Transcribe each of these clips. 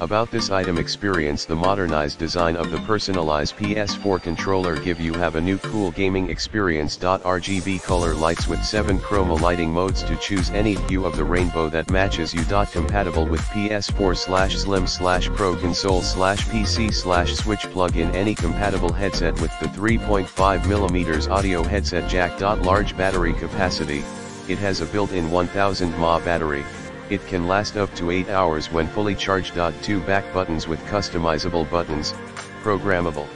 About this item experience the modernized design of the personalized PS4 controller give you have a new cool gaming experience. RGB color lights with 7 chroma lighting modes to choose any hue of the rainbow that matches you. Compatible with PS4 slash slim slash pro console slash PC slash switch plug in any compatible headset with the 3.5mm audio headset jack. Large battery capacity, it has a built-in 1000 mAh battery. It can last up to 8 hours when fully charged. Two back buttons with customizable buttons, programmable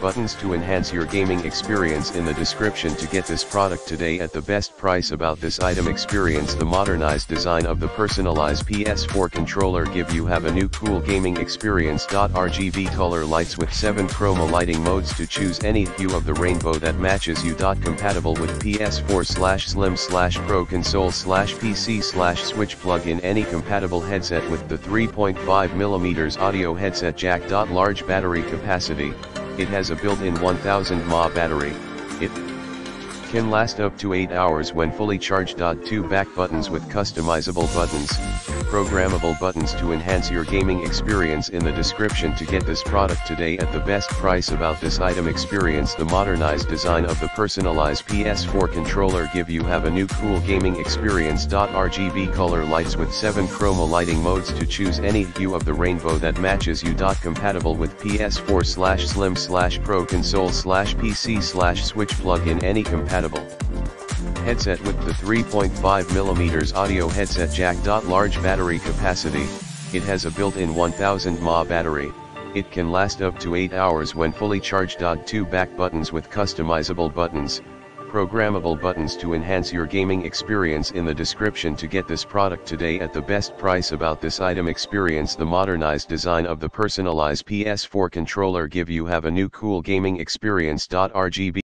buttons to enhance your gaming experience in the description to get this product today at the best price about this item experience the modernized design of the personalized PS4 controller give you have a new cool gaming experience. RGB color lights with 7 chroma lighting modes to choose any hue of the rainbow that matches you. Compatible with PS4 slash slim slash pro console slash PC slash switch plug in any compatible headset with the 3.5mm audio headset jack. Large battery capacity it has a built-in 1000 mAh battery, it can last up to 8 hours when fully charged. Two back buttons with customizable buttons, programmable buttons to enhance your gaming experience in the description to get this product today at the best price about this item experience the modernized design of the personalized PS4 controller give you have a new cool gaming experience. RGB color lights with 7 chroma lighting modes to choose any hue of the rainbow that matches you. Compatible with PS4 slash slim slash pro console slash PC slash switch plug in any compatible headset with the 3.5mm audio headset jack. Large battery capacity, it has a built-in 1000 mAh battery, it can last up to 8 hours when fully charged. Two back buttons with customizable buttons, programmable buttons to enhance your gaming experience in the description to get this product today at the best price about this item experience the modernized design of the personalized PS4 controller give you have a new cool gaming experience. RGB